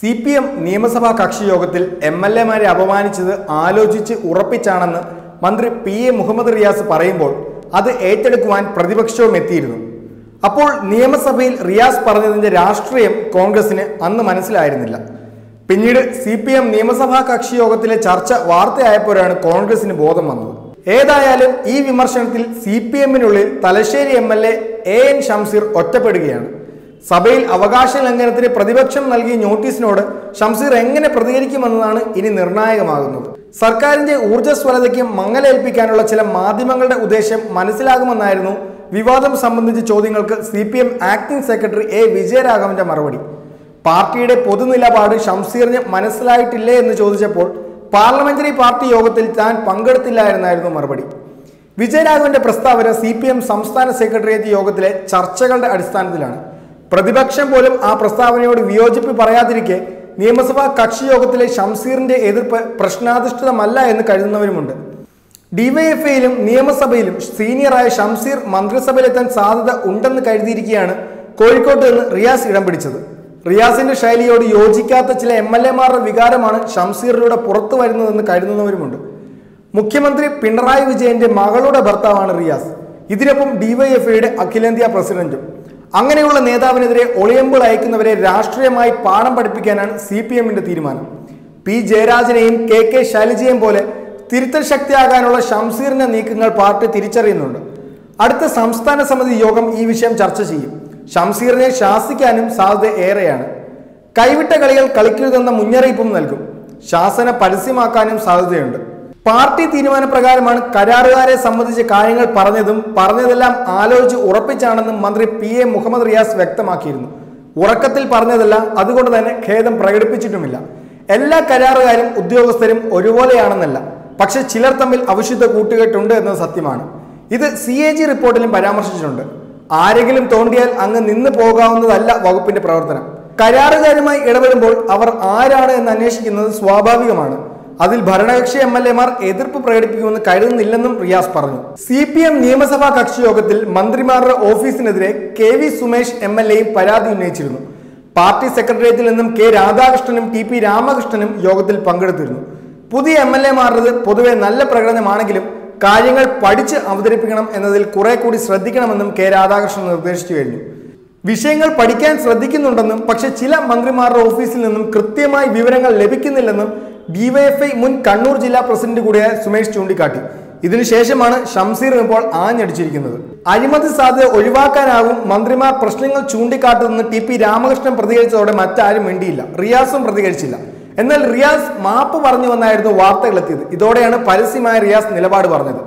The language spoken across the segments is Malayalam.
സി പി എം നിയമസഭാ കക്ഷിയോഗത്തിൽ എം എൽ എമാരെ അപമാനിച്ചത് ആലോചിച്ച് ഉറപ്പിച്ചാണെന്ന് മന്ത്രി പി എ മുഹമ്മദ് റിയാസ് പറയുമ്പോൾ അത് ഏറ്റെടുക്കുവാൻ പ്രതിപക്ഷവും എത്തിയിരുന്നു. അപ്പോൾ നിയമസഭയിൽ റിയാസ് പറഞ്ഞതിന്റെ രാഷ്ട്രീയം കോൺഗ്രസിന് അന്ന് മനസ്സിലായിരുന്നില്ല. പിന്നീട് സി പി എം നിയമസഭാ കക്ഷിയോഗത്തിലെ ചർച്ച വാർത്തയായപ്പോഴാണ് കോൺഗ്രസിന് ബോധം വന്നത്. ഏതായാലും ഈ വിമർശനത്തിൽ C P എമ്മിനുള്ളിൽ Thalassery M L A N Shamseer ഒറ്റപ്പെടുകയാണ്. സഭയിൽ അവകാശ ലംഘനത്തിന് പ്രതിപക്ഷം നൽകിയ നോട്ടീസിനോട് ഷംസീർ എങ്ങനെ പ്രതികരിക്കുമെന്നതാണ് ഇനി നിർണായകമാകുന്നത്. സർക്കാരിന്റെ ഊർജസ്വലതയ്ക്ക് മങ്ങലേൽപ്പിക്കാനുള്ള ചില മാധ്യമങ്ങളുടെ ഉദ്ദേശം മനസ്സിലാകുമെന്നായിരുന്നു വിവാദം സംബന്ധിച്ച ചോദ്യങ്ങൾക്ക് C P M acting secretary A വിജയരാഘവന്റെ മറുപടി. പാർട്ടിയുടെ പൊതുനിലപാട് ഷംസീറിന് മനസ്സിലായിട്ടില്ലേ എന്ന് ചോദിച്ചപ്പോൾ പാർലമെന്ററി പാർട്ടി യോഗത്തിൽ താൻ പങ്കെടുത്തില്ല എന്നായിരുന്നു മറുപടി. വിജയരാഘവന്റെ പ്രസ്താവന സി സംസ്ഥാന സെക്രട്ടേറിയറ്റ് യോഗത്തിലെ ചർച്ചകളുടെ അടിസ്ഥാനത്തിലാണ്. പ്രതിപക്ഷം പോലും ആ പ്രസ്താവനയോട് വിയോജിപ്പ് പറയാതിരിക്കെ നിയമസഭാ കക്ഷി യോഗത്തിലെ ഷംസീറിന്റെ എതിർപ്പ് പ്രശ്നാധിഷ്ഠിതമല്ല എന്ന് കരുതുന്നവരുമുണ്ട്. ഡിവൈഎഫ്ഐയിലും നിയമസഭയിലും സീനിയറായ ഷംസീർ മന്ത്രിസഭയിലെത്താൻ സാധ്യത ഉണ്ടെന്ന് കരുതിയിരിക്കുകയാണ് കോഴിക്കോട്ട് നിന്ന് റിയാസ് ഇടം പിടിച്ചത്. റിയാസിന്റെ ശൈലിയോട് യോജിക്കാത്ത ചില എം എൽ എമാരുടെ വികാരമാണ് ഷംസീറിലൂടെ പുറത്തു വരുന്നതെന്ന് കരുതുന്നവരുമുണ്ട്. മുഖ്യമന്ത്രി പിണറായി വിജയന്റെ മകളുടെ ഭർത്താവാണ് റിയാസ്. ഇതിനൊപ്പം ഡിവൈഎഫ്ഐയുടെ അഖിലേന്ത്യാ പ്രസിഡന്റും. അങ്ങനെയുള്ള നേതാവിനെതിരെ ഒളിയമ്പോൾ അയക്കുന്നവരെ രാഷ്ട്രീയമായി പാഠം പഠിപ്പിക്കാനാണ് സി പി എമ്മിന്റെ തീരുമാനം. പി ജയരാജനെയും കെ കെ ശൈലജയെയും പോലെ തിരുത്തൽ ശക്തിയാകാനുള്ള ഷംസീറിന്റെ നീക്കങ്ങൾ പാർട്ടി തിരിച്ചറിയുന്നുണ്ട്. അടുത്ത സംസ്ഥാന സമിതി യോഗം ഈ വിഷയം ചർച്ച ചെയ്യും. ഷംസീറിനെ ശാസിക്കാനും സാധ്യത ഏറെയാണ്. കൈവിട്ട കളികൾ കളിക്കരുതെന്ന മുന്നറിയിപ്പും നൽകും. ശാസന പരസ്യമാക്കാനും സാധ്യതയുണ്ട്. പാർട്ടി തീരുമാനപ്രകാരമാണ് കരാറുകാരെ സംബന്ധിച്ച് കാര്യങ്ങൾ പറഞ്ഞതും പറഞ്ഞതെല്ലാം ആലോചിച്ച് ഉറപ്പിച്ചാണെന്നും മന്ത്രി പി എ മുഹമ്മദ് റിയാസ് വ്യക്തമാക്കിയിരുന്നു. ഉറക്കത്തിൽ പറഞ്ഞതല്ല അതുകൊണ്ട് തന്നെ ഖേദം പ്രകടിപ്പിച്ചിട്ടുമില്ല. എല്ലാ കരാറുകാരും ഉദ്യോഗസ്ഥരും ഒരുപോലെയാണെന്നല്ല പക്ഷെ ചിലർ തമ്മിൽ അവിശുദ്ധ കൂട്ടുകെട്ടുണ്ട് എന്നത് സത്യമാണ്. ഇത് സി എ ജി റിപ്പോർട്ടിലും പരാമർശിച്ചിട്ടുണ്ട്. ആരെങ്കിലും തോണ്ടിയാൽ അങ്ങ് നിന്ന് പോകാവുന്നതല്ല വകുപ്പിന്റെ പ്രവർത്തനം. കരാറുകാരുമായി ഇടപെടുമ്പോൾ അവർ ആരാണ് എന്ന് അന്വേഷിക്കുന്നത് സ്വാഭാവികമാണ്. അതിൽ ഭരണകക്ഷി എം എൽ എമാർ എതിർപ്പ് പ്രകടിപ്പിക്കുമെന്ന് കരുതുന്നില്ലെന്നും റിയാസ് പറഞ്ഞു. സി പി എം നിയമസഭാ കക്ഷി യോഗത്തിൽ മന്ത്രിമാരുടെ ഓഫീസിനെതിരെ K V Sumesh M L എയും പരാതി ഉന്നയിച്ചിരുന്നു. പാർട്ടി സെക്രട്ടേറിയറ്റിൽ നിന്നും കെ രാധാകൃഷ്ണനും ടി പി രാമകൃഷ്ണനും യോഗത്തിൽ പങ്കെടുത്തിരുന്നു. പുതിയ എം എൽ എമാരുടേത് പൊതുവെ നല്ല പ്രകടനമാണെങ്കിലും കാര്യങ്ങൾ പഠിച്ച് അവതരിപ്പിക്കണം എന്നതിൽ കുറെ കൂടി ശ്രദ്ധിക്കണമെന്നും കെ രാധാകൃഷ്ണൻ നിർദ്ദേശിച്ചു കഴിഞ്ഞു. വിഷയങ്ങൾ പഠിക്കാൻ ശ്രദ്ധിക്കുന്നുണ്ടെന്നും പക്ഷെ ചില മന്ത്രിമാരുടെ ഓഫീസിൽ നിന്നും കൃത്യമായി വിവരങ്ങൾ ലഭിക്കുന്നില്ലെന്നും ഡിവൈഎഫ്ഐ മുൻ കണ്ണൂർ ജില്ലാ പ്രസിഡന്റ് കൂടിയായ സുമേഷ് ചൂണ്ടിക്കാട്ടി. ഇതിനുശേഷമാണ് ഷംസീർ ഇപ്പോൾ ആഞ്ഞടിച്ചിരിക്കുന്നത്. അഴിമതി സാധ്യത ഒഴിവാക്കാനാകും മന്ത്രിമാർ പ്രശ്നങ്ങൾ ചൂണ്ടിക്കാട്ടുമെന്ന് ടി പി രാമകൃഷ്ണൻ പ്രതികരിച്ചതോടെ മറ്റാരും വേണ്ടിയില്ല റിയാസും പ്രതികരിച്ചില്ല. എന്നാൽ റിയാസ് മാപ്പ് പറഞ്ഞു വന്നായിരുന്നു വാർത്തകൾ എത്തിയത് ഇതോടെയാണ് പരസ്യമായ റിയാസ് നിലപാട് പറഞ്ഞത്.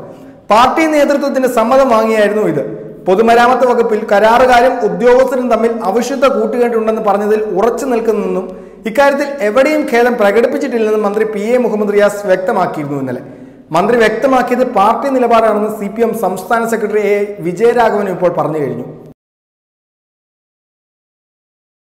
പാർട്ടി നേതൃത്വത്തിന്റെ സമ്മതം വാങ്ങിയായിരുന്നു ഇത്. പൊതുമരാമത്ത് വകുപ്പിൽ കരാറുകാരും ഉദ്യോഗസ്ഥരും തമ്മിൽ അവിശുദ്ധ കൂട്ടുകെട്ടുണ്ടെന്ന് പറഞ്ഞതിൽ ഉറച്ചു നിൽക്കുന്നെന്നും ഇക്കാര്യത്തിൽ എവിടെയും ഖേദം പ്രകടിപ്പിച്ചിട്ടില്ലെന്ന് മന്ത്രി പി എ മുഹമ്മദ് റിയാസ് വ്യക്തമാക്കിയിരുന്നു ഇന്നലെ. മന്ത്രി വ്യക്തമാക്കിയത് പാർട്ടി നിലപാടാണെന്ന് സി സംസ്ഥാന സെക്രട്ടറി എ വിജയരാഘവനും ഇപ്പോൾ പറഞ്ഞു കഴിഞ്ഞു.